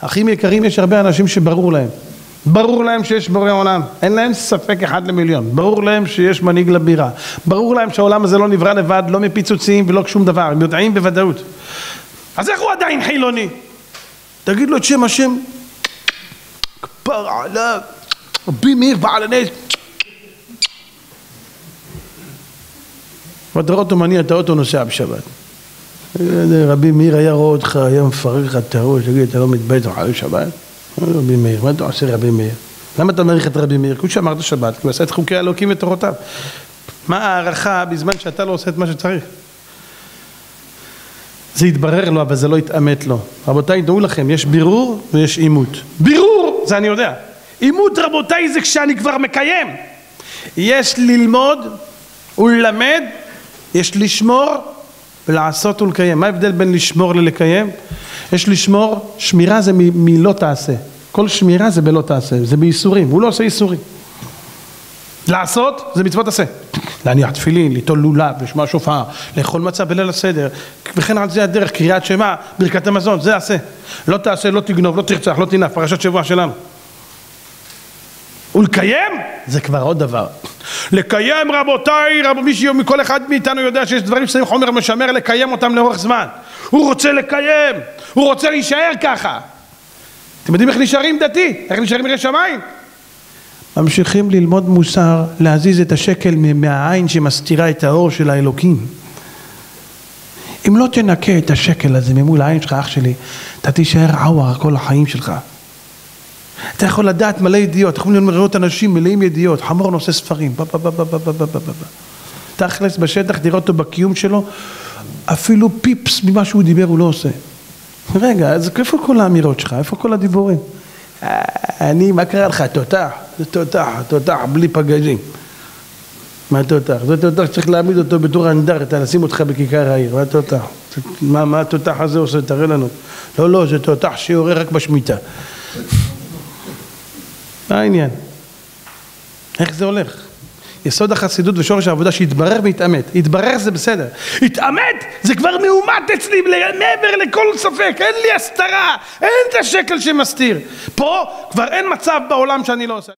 אחים יקרים, יש הרבה אנשים שברור להם. ברור להם שיש בורא עולם, אין להם ספק אחד למיליון, ברור להם שיש מנהיג לבירה, ברור להם שהעולם הזה לא נברא לבד, לא מפיצוצים ולא שום דבר, הם יודעים בוודאות. אז איך הוא עדיין חילוני? תגיד לו את שם השם, כפר עליו, רבי מאיר בעל הנס. ואתה רואה אותו מניע את האוטו נוסע בשבת. רבי מאיר היה רואה אותך, היה מפרק לך את הראש, תגיד, אתה לא מתבייש לך על שבת? רבי מאיר, מה אתה עושה רבי מאיר? למה אתה מעריך את רבי מאיר? כי הוא שמר את השבת, כי הוא עשה את חוקי האלוקים ותורותיו. מה ההערכה בזמן שאתה לא עושה את מה שצריך? זה יתברר לו, אבל זה לא יתעמת לו. רבותיי, דעו לכם, יש בירור ויש עימות. בירור, זה אני יודע. עימות, רבותיי, זה כשאני כבר מקיים. יש ללמוד וללמד, יש לשמור ולעשות ולקיים. מה ההבדל בין לשמור ללקיים? יש לשמור, שמירה זה מלא תעשה. כל שמירה זה בלא תעשה, זה בייסורים, הוא לא עושה ייסורים. לעשות זה מצוות עשה. להניח תפילין, ליטול לולב, לשמוע שופר, לאכול מצה בליל הסדר, וכן על זה הדרך, קריאת שמע, ברכת המזון, זה עשה. לא תעשה, לא תגנוב, לא תרצח, לא תנף, פרשת שבוע שלנו. ולקיים זה כבר עוד דבר. לקיים רבותיי, רב, מי מכל אחד מאיתנו יודע שיש דברים שצריכים חומר משמר לקיים אותם לאורך זמן. הוא רוצה לקיים, הוא רוצה להישאר ככה. אתם יודעים איך נשארים דתי? איך נשארים ירא שמיים? ממשיכים ללמוד מוסר, להזיז את השקל מהעין שמסתירה את האור של האלוקים. אם לא תנקה את השקל הזה ממול העין שלך, אח שלי, אתה תישאר עוור כל החיים שלך. אתה יכול לדעת מלא ידיעות, אתה יכול לראות אנשים מלאים ידיעות, חמור נושא ספרים, תכלס בשטח תראה אותו בקיום שלו, אפילו פיפס ממה שהוא דיבר הוא לא עושה. רגע, אז איפה כל האמירות שלך? איפה כל הדיבורים? אני, מה קרה לך? תותח, זה תותח, תותח בלי פגזים. מה תותח? זה תותח שצריך להעמיד אותו בתור אנדרטה, לשים אותך בכיכר העיר, מה תותח? מה התותח הזה עושה? תראה לנו. לא, לא, זה תותח שיורה רק בשמיטה. מה העניין? איך זה הולך? יסוד החסידות ושורש העבודה שיתברר ויתעמת. יתברר זה בסדר. יתעמת זה כבר מאומת אצלי מעבר לכל ספק. אין לי הסתרה. אין את השקל שמסתיר. פה כבר אין מצב בעולם שאני לא עושה.